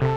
아